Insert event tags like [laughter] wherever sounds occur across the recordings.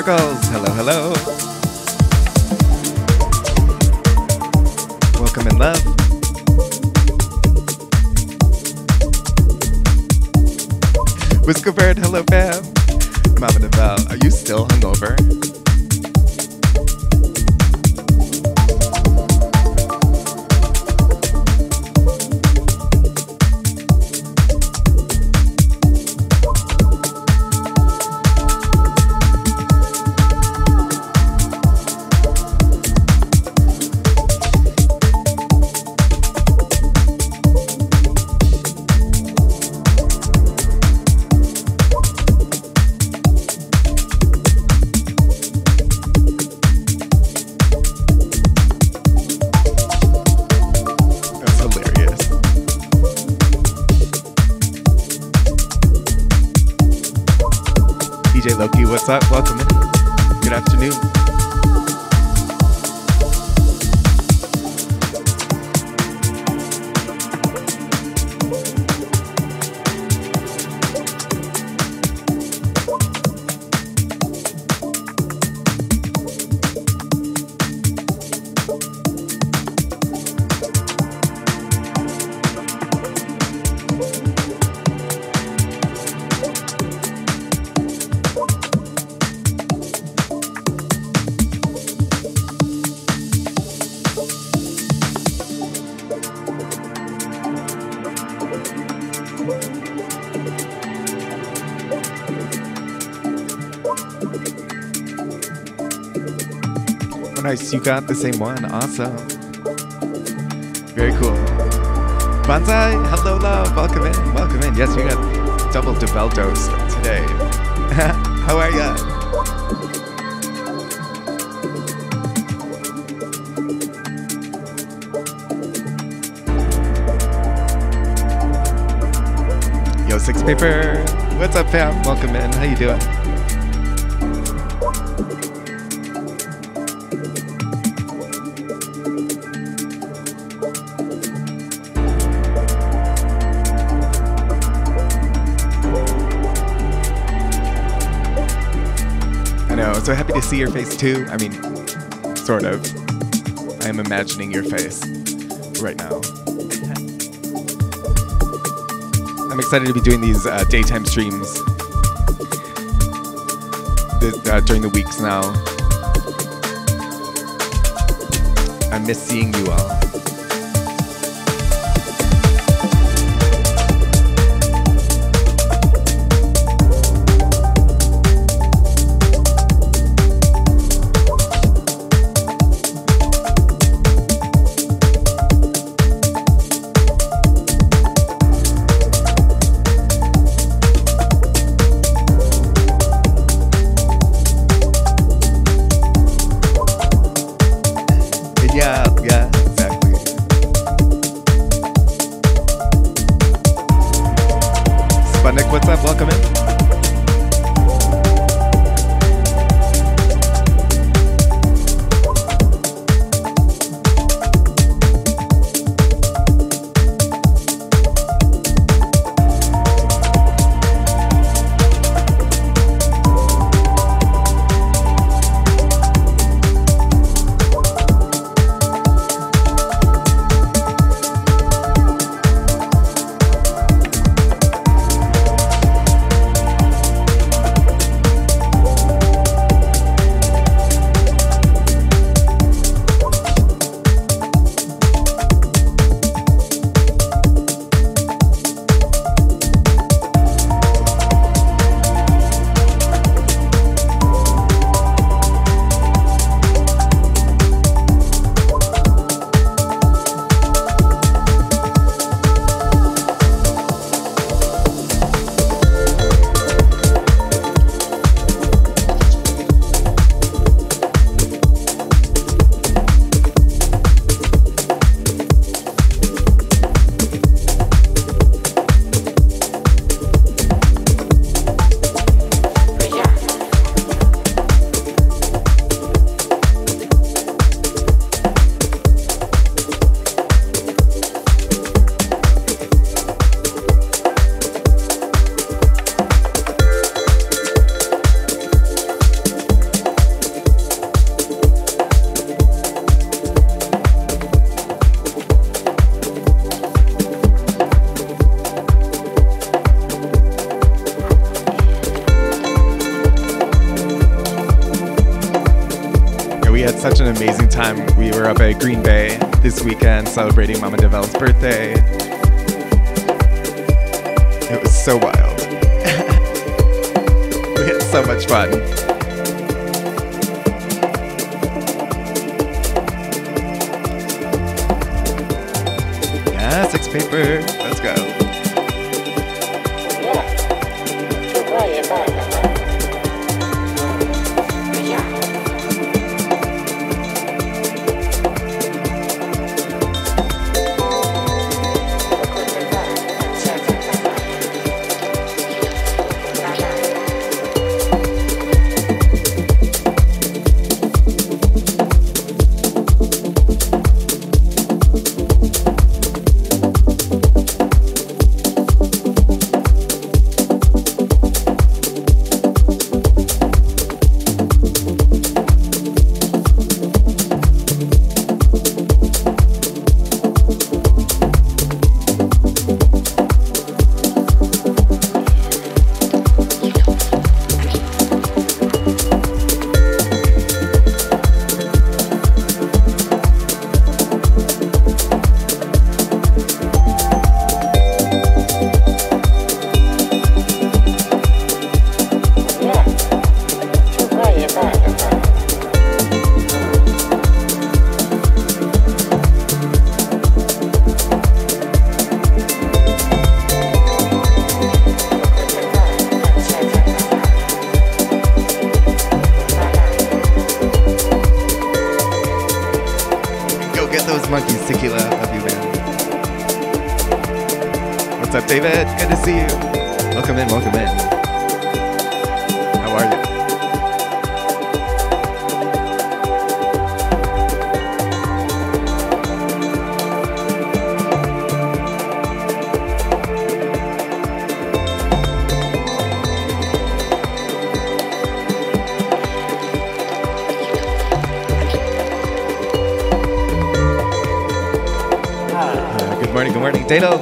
Sparkles, You got the same one. Awesome. Very cool. Bonsai, hello, love. Welcome in. Welcome in. Yes, you got double Davel dose today. [laughs] How are ya? Yo, Six Paper. What's up, fam? Welcome in. How you doing? To see your face too. I mean, sort of. I am imagining your face right now. I'm excited to be doing these uh, daytime streams th- uh, during the weeks now. I miss seeing you all.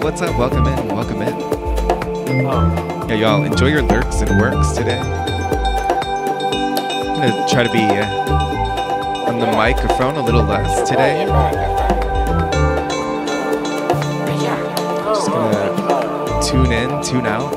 what's up? Welcome in. Welcome in. Yeah, y'all enjoy your lurks and works today. I'm gonna try to be uh, on the microphone a little less today. Just gonna tune in, tune out.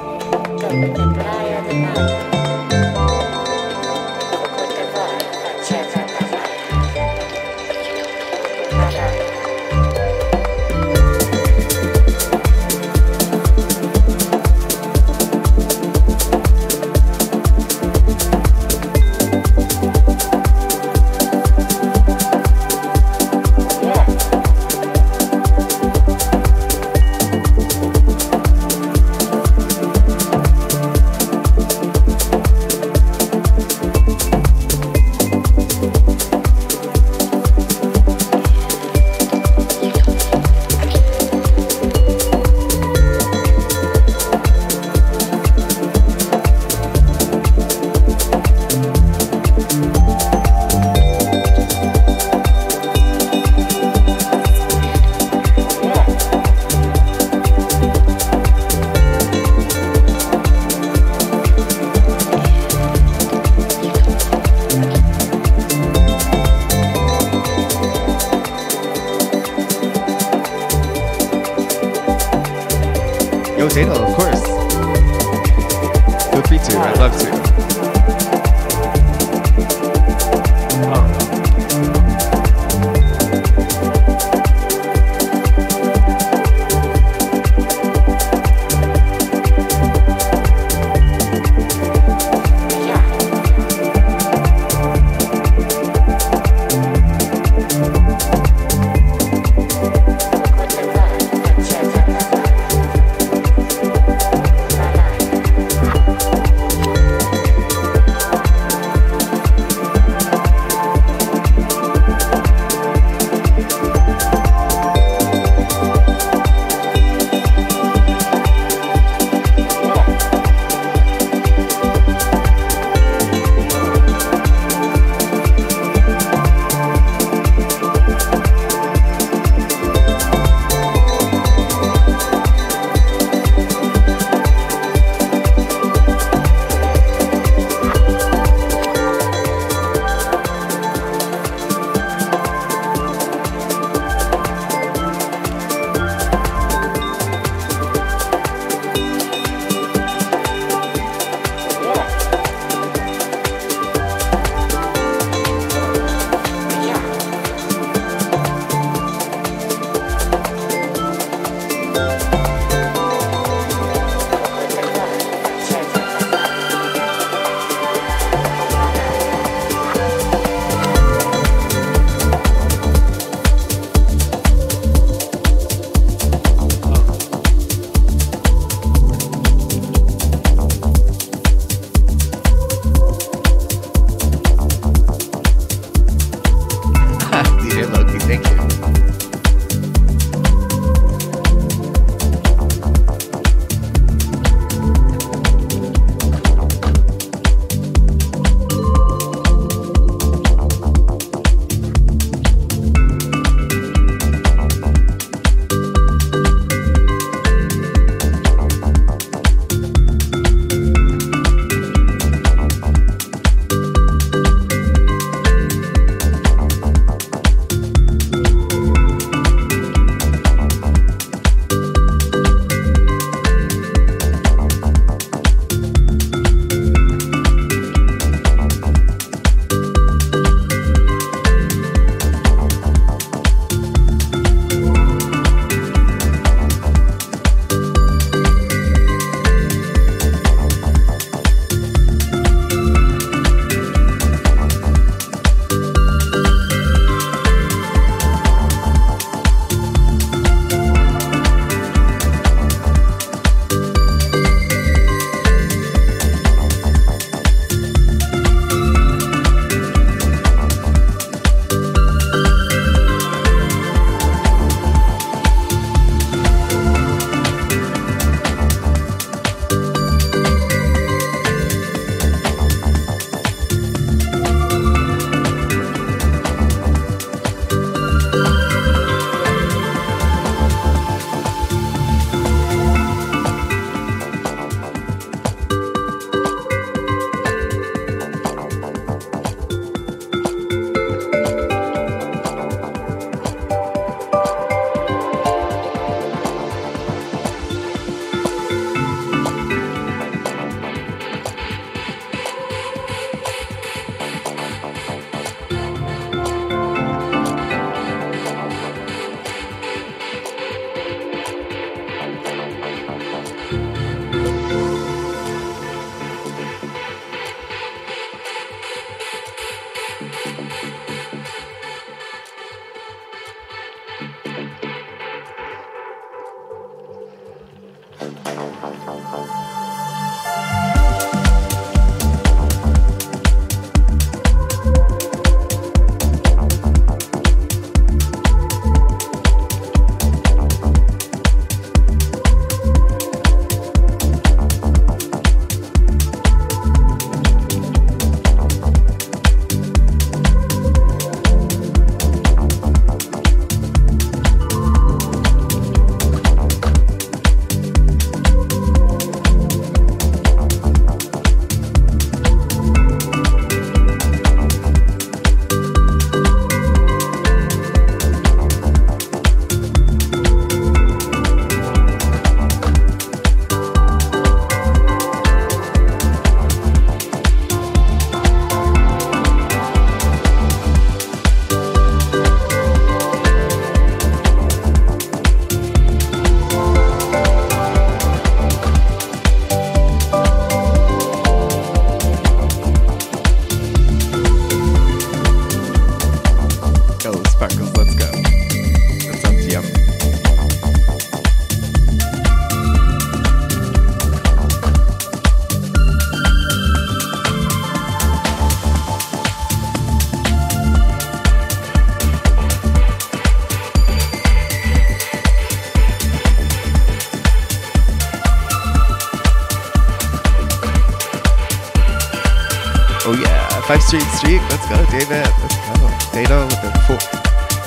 Stream streak. Let's go, David. Let's go. Data with a four,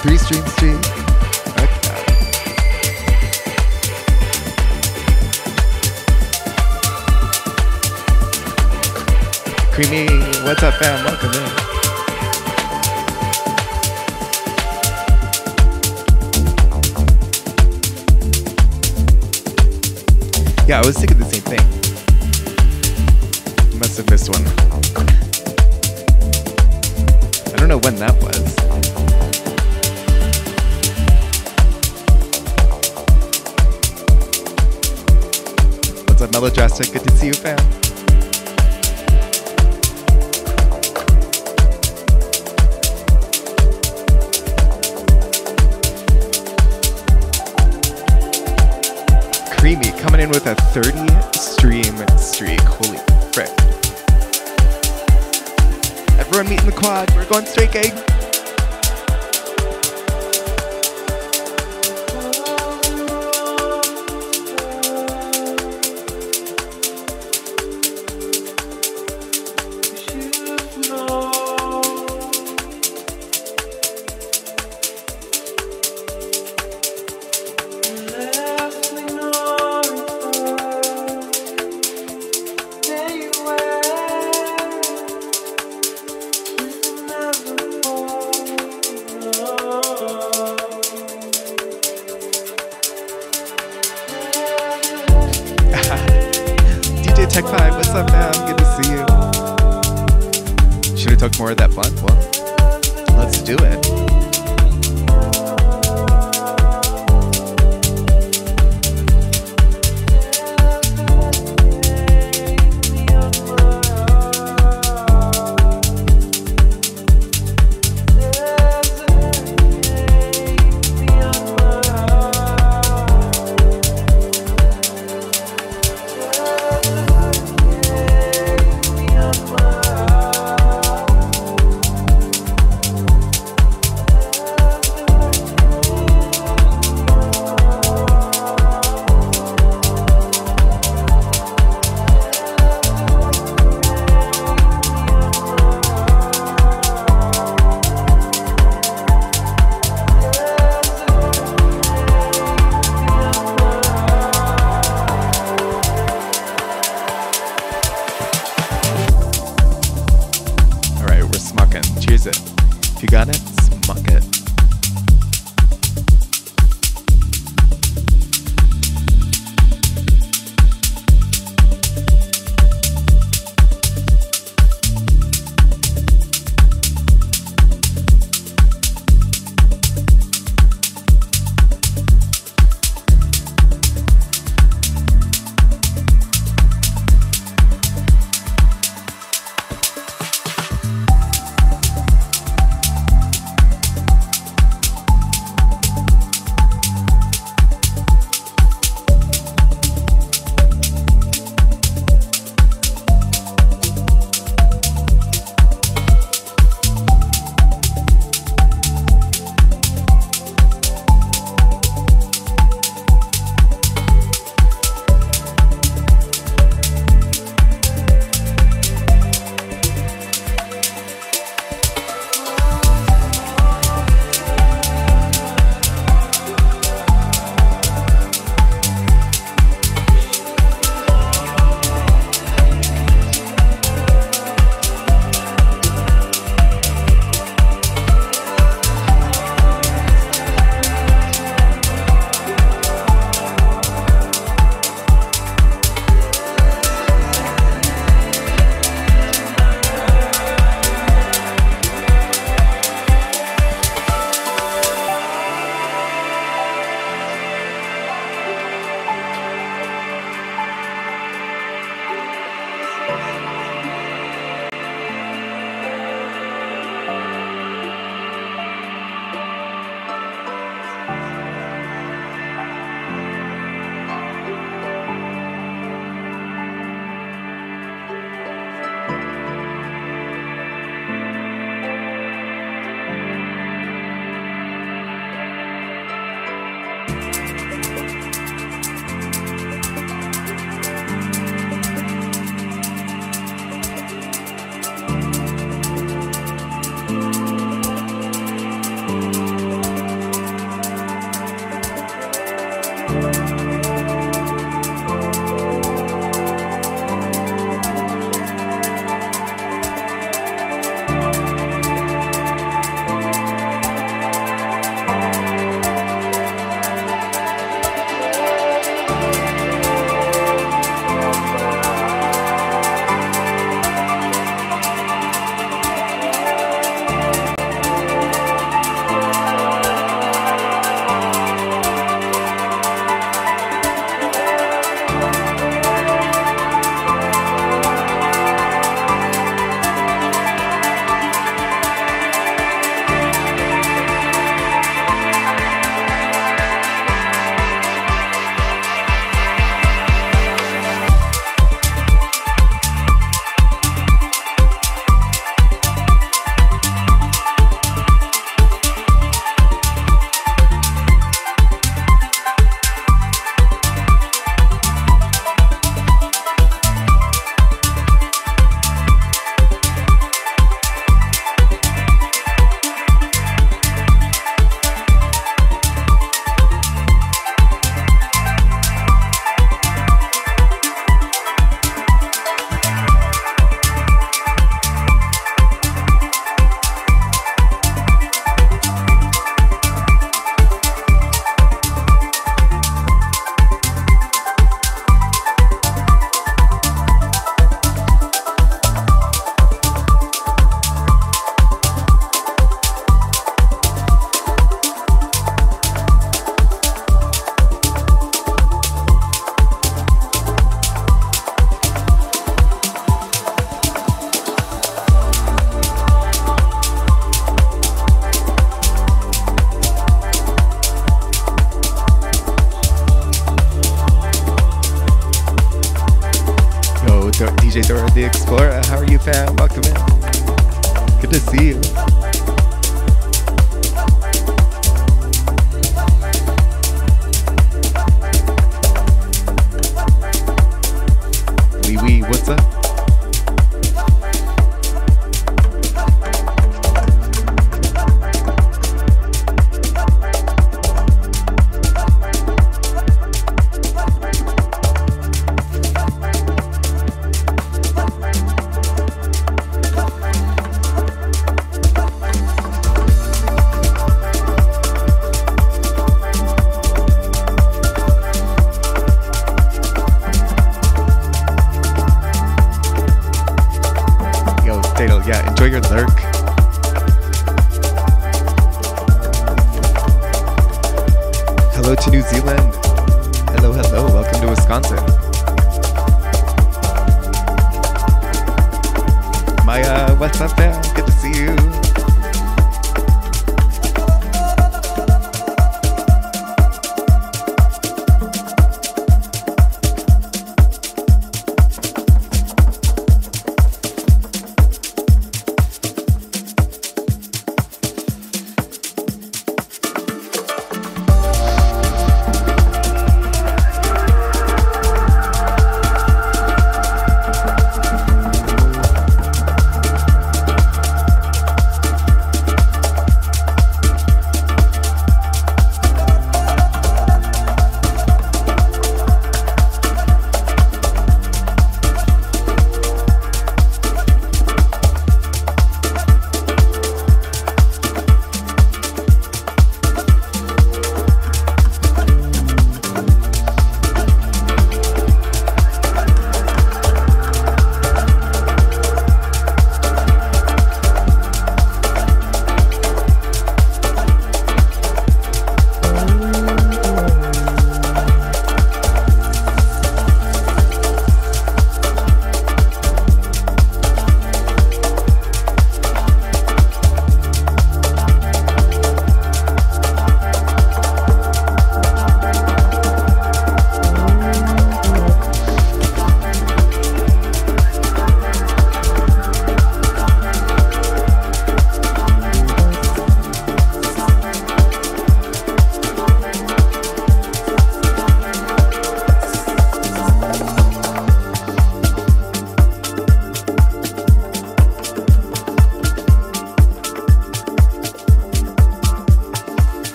three stream streak. Creamy, what's up, fam? Welcome in. Yeah, I was thinking the same thing. Must have missed one. When that was. What's up, Melodrastic? Good to see you, fam. Creamy coming in with a 30 stream streak. Holy frick. Everyone meet in the quad. We're going streaking.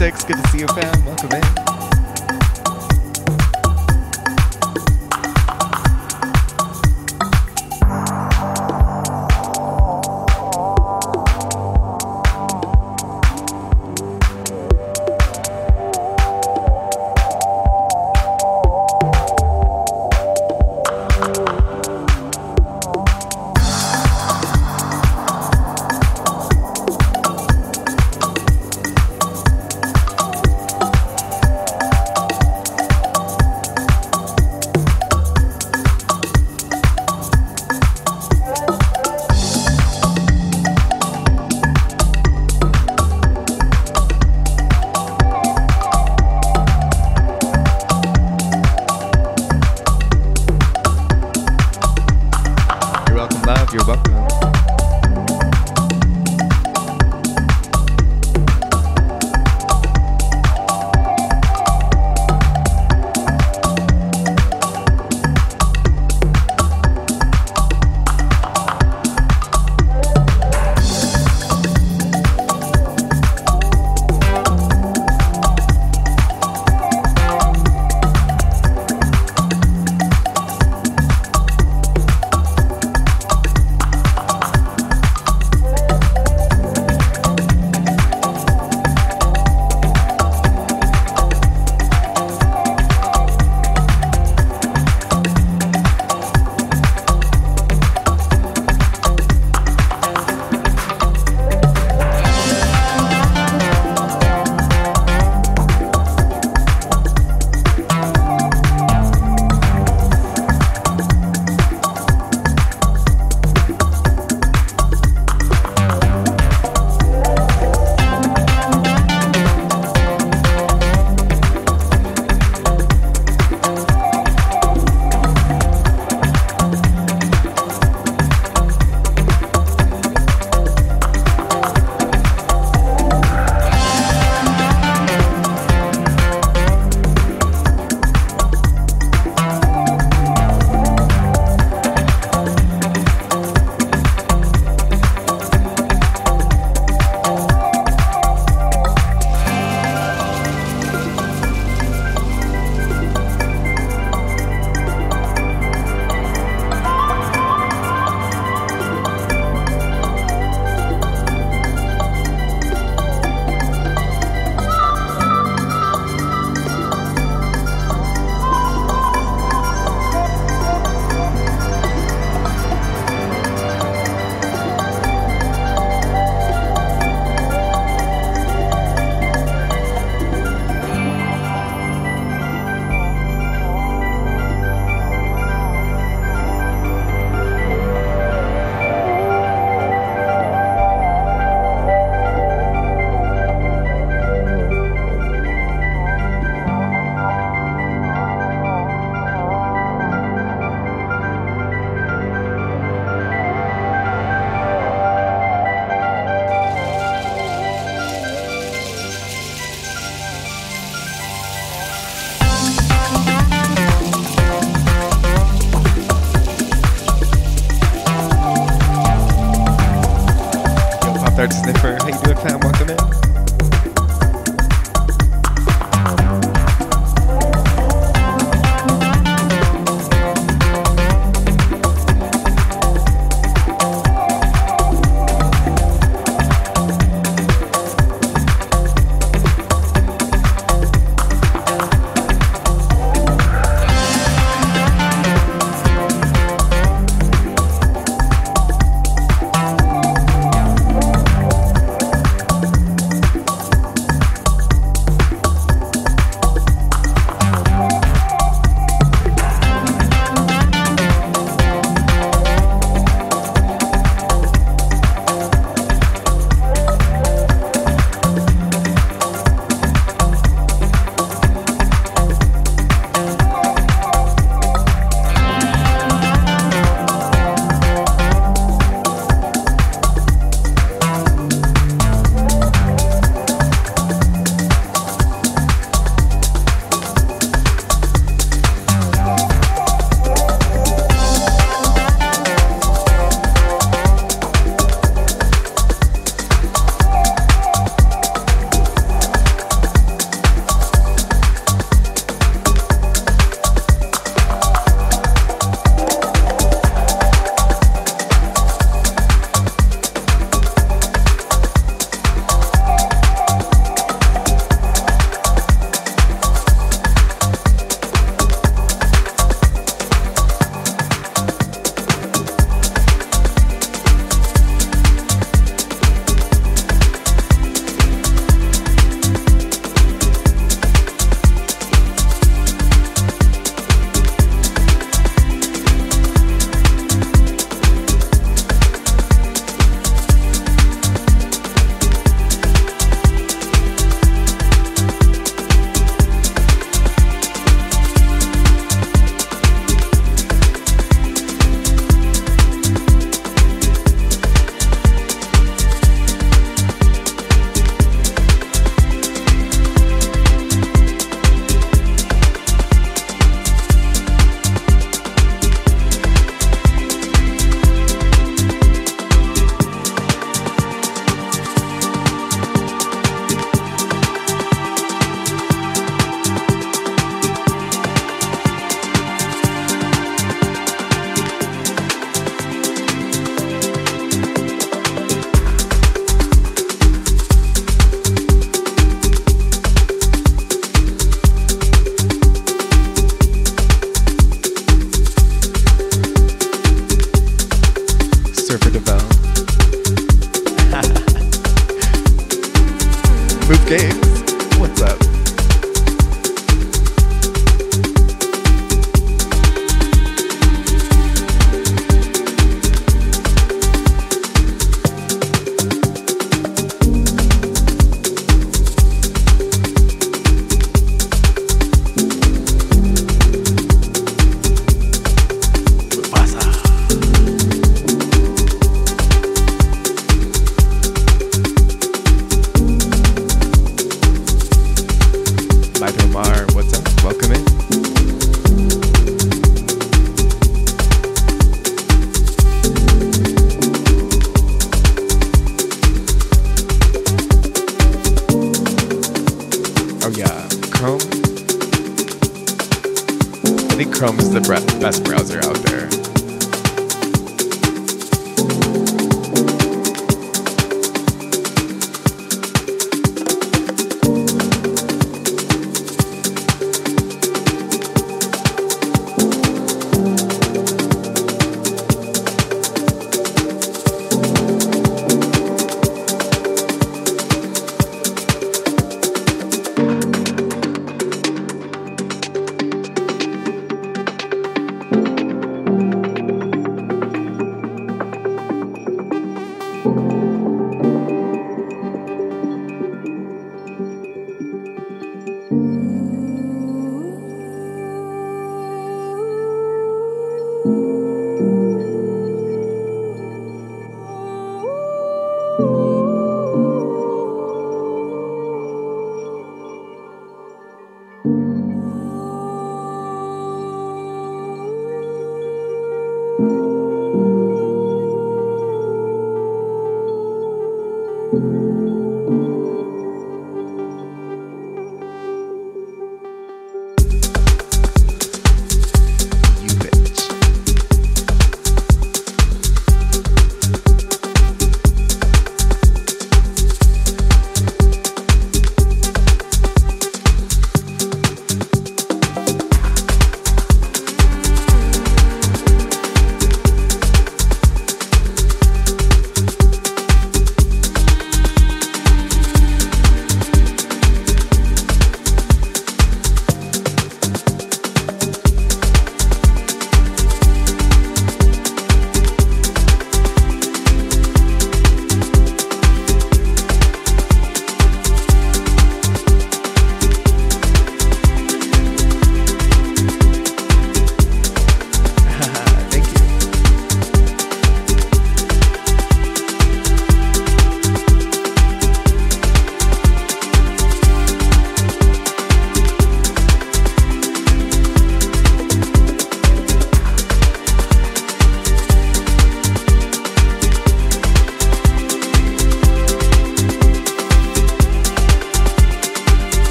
Six? Good to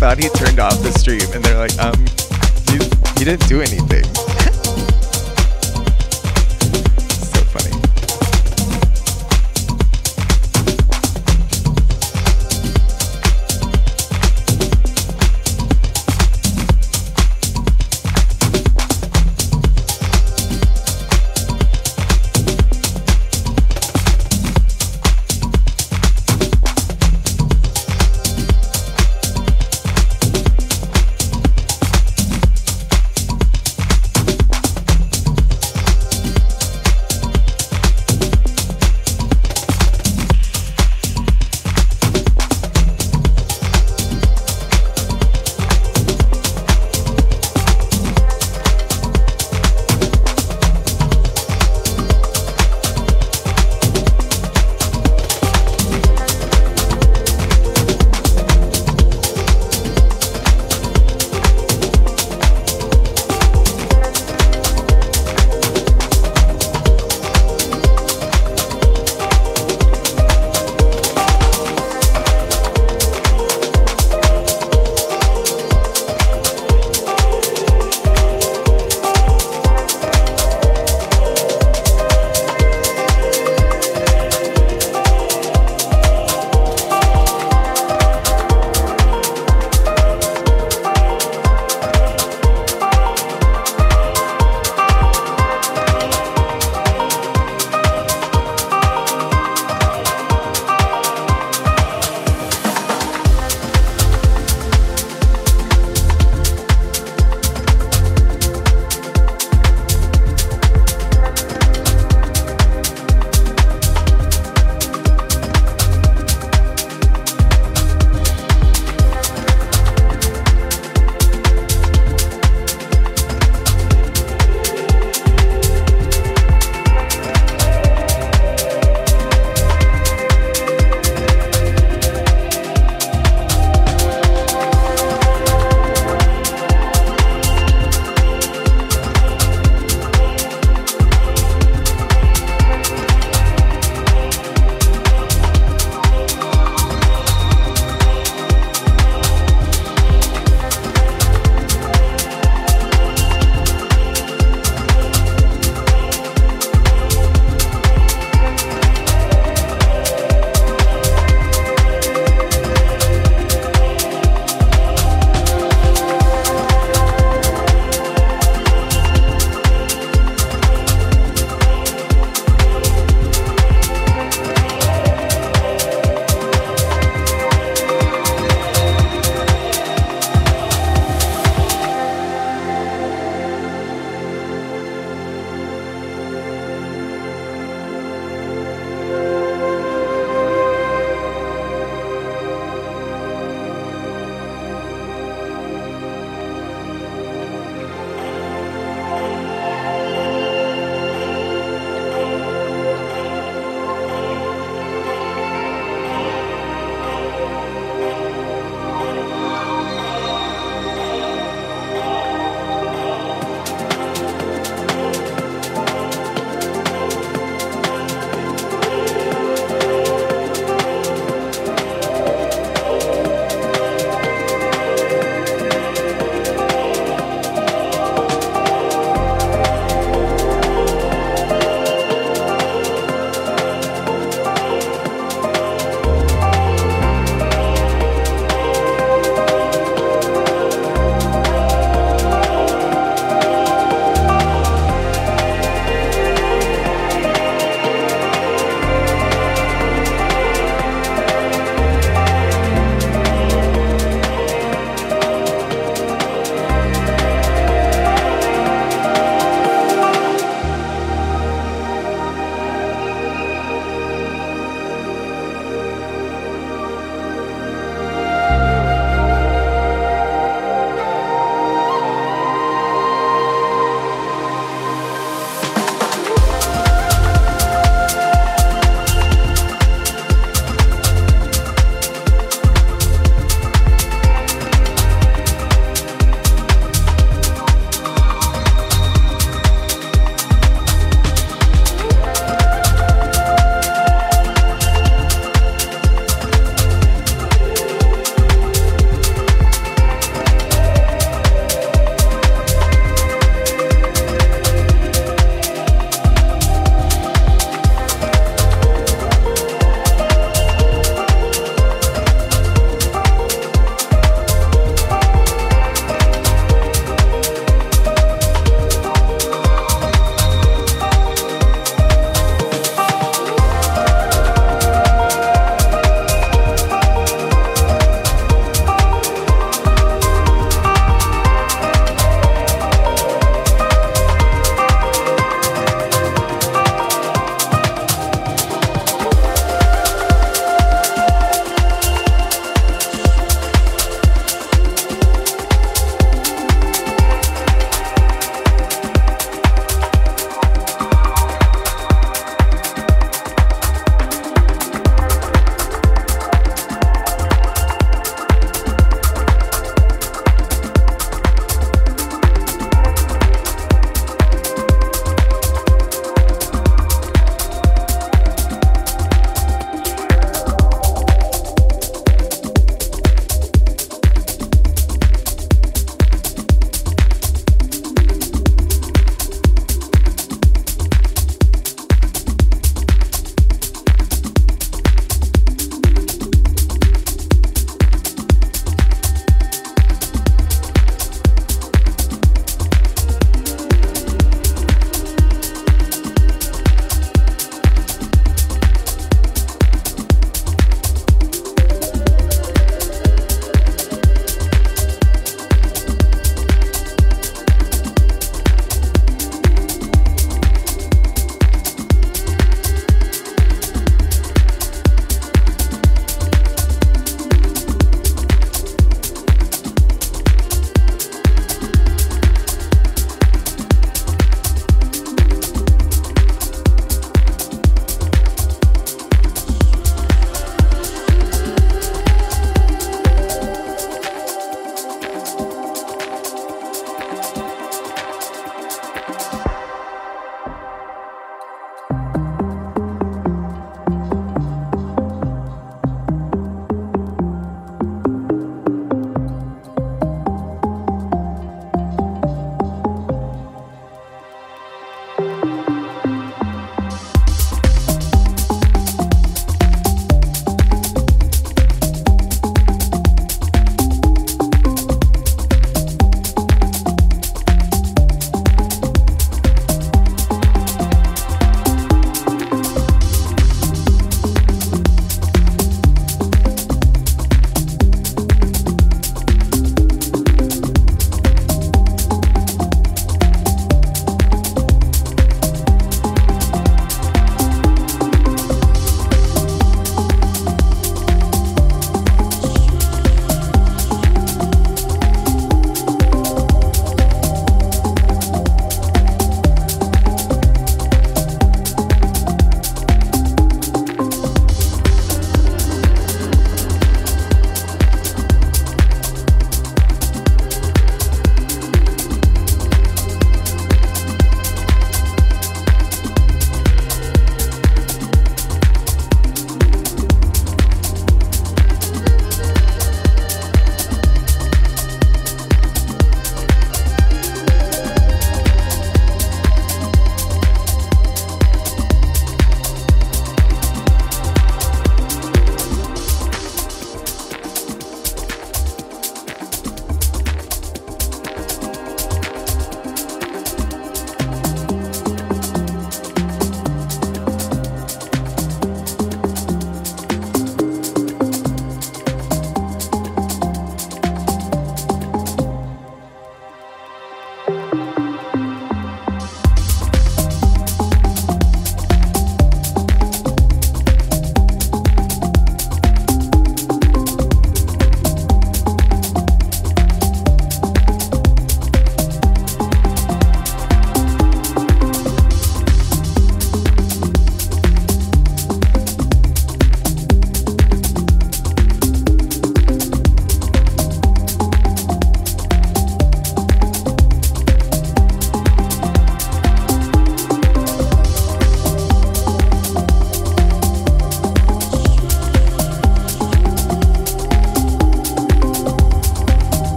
thought he turned off the stream, and they're like, um, he didn't do anything.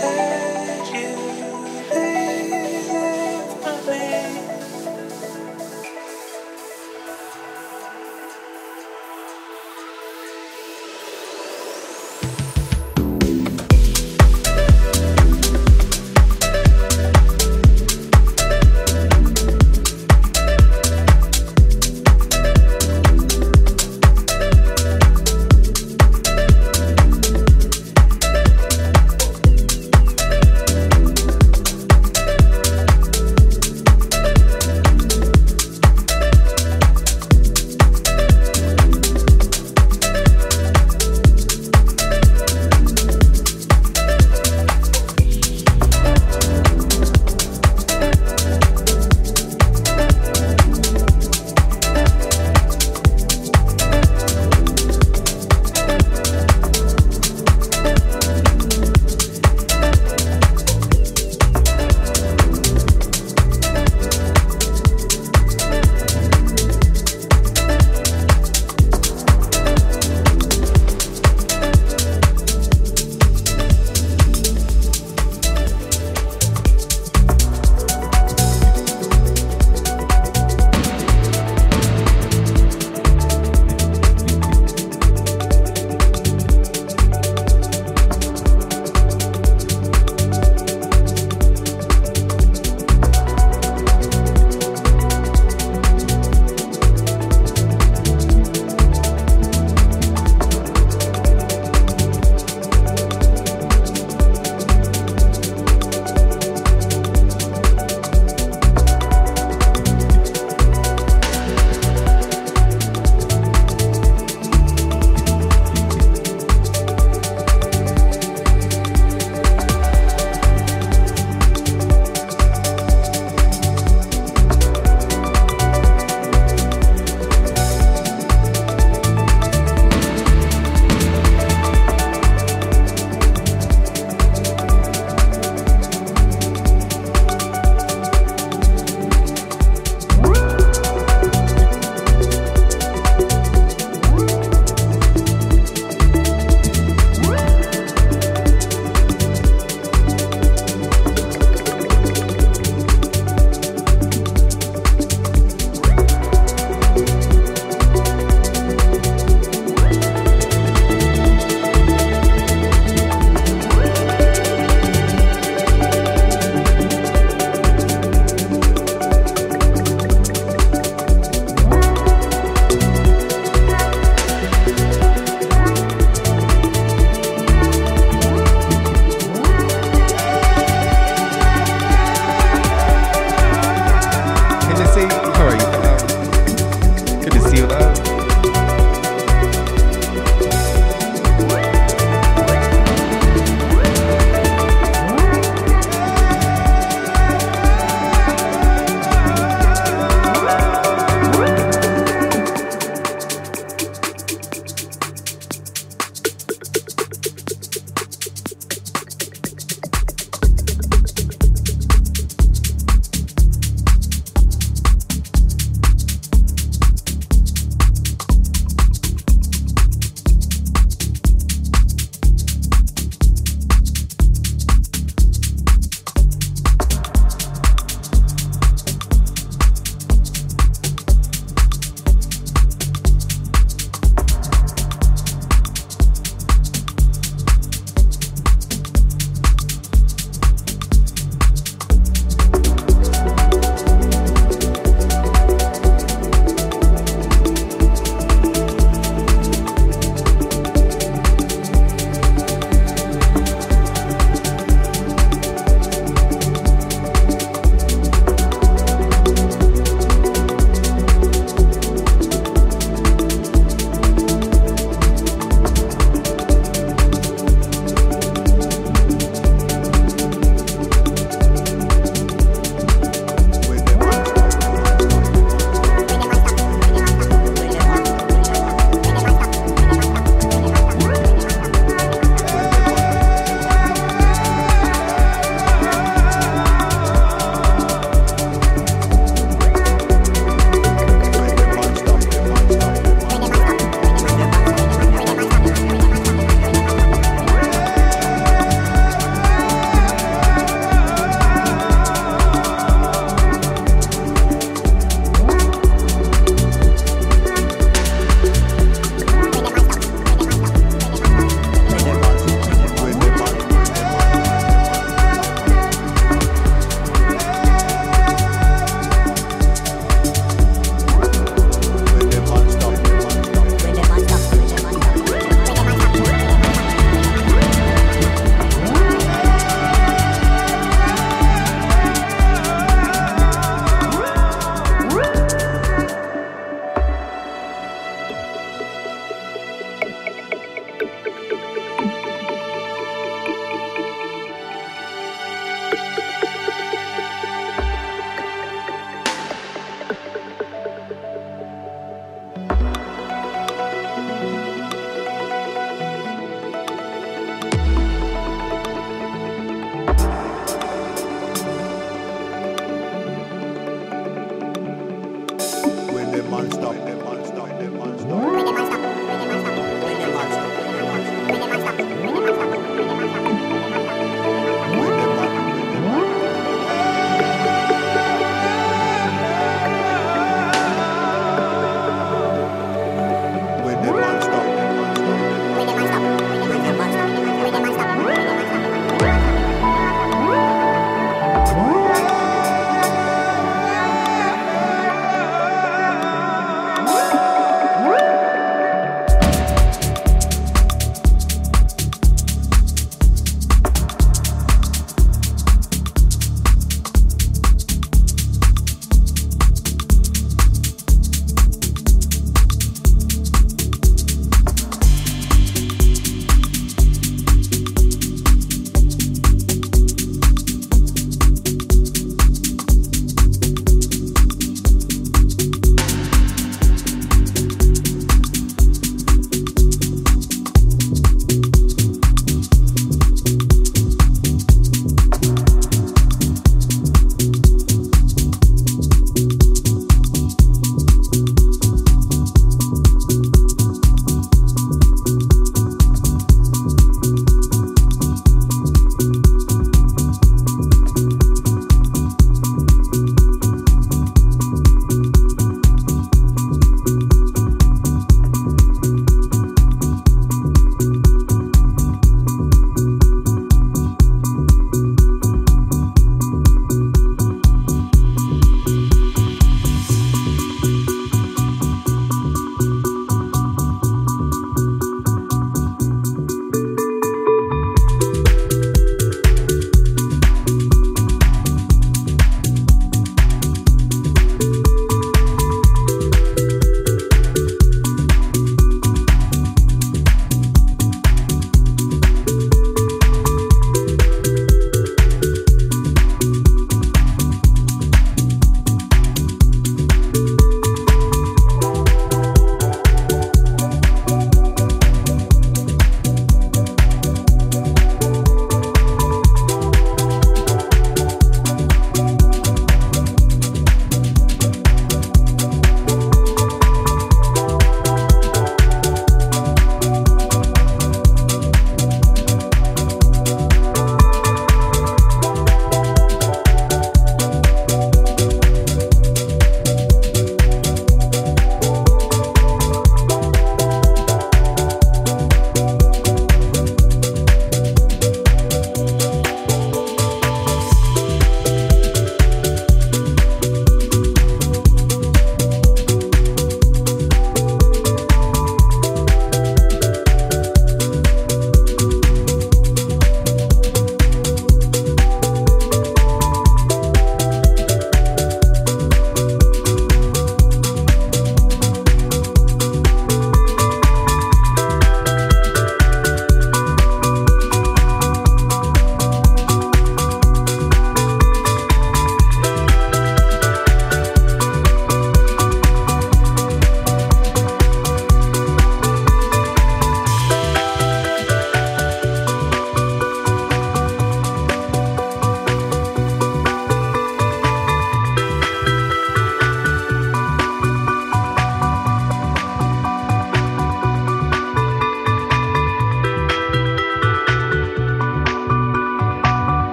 share.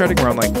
Starting around like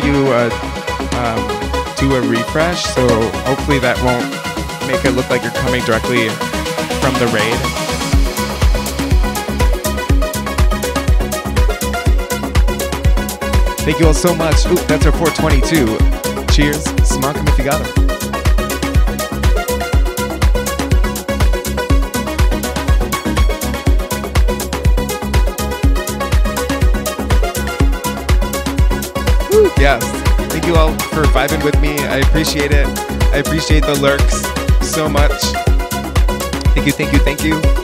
sure you uh, um, do a refresh. So hopefully that won't make it look like you're coming directly from the raid. Thank you all so much. Ooh, that's our 422. Cheers. Smock 'em if you got 'em. Yes. Thank you all for vibing with me. I appreciate it. I appreciate the lurks so much. Thank you, thank you, thank you.